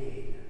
did.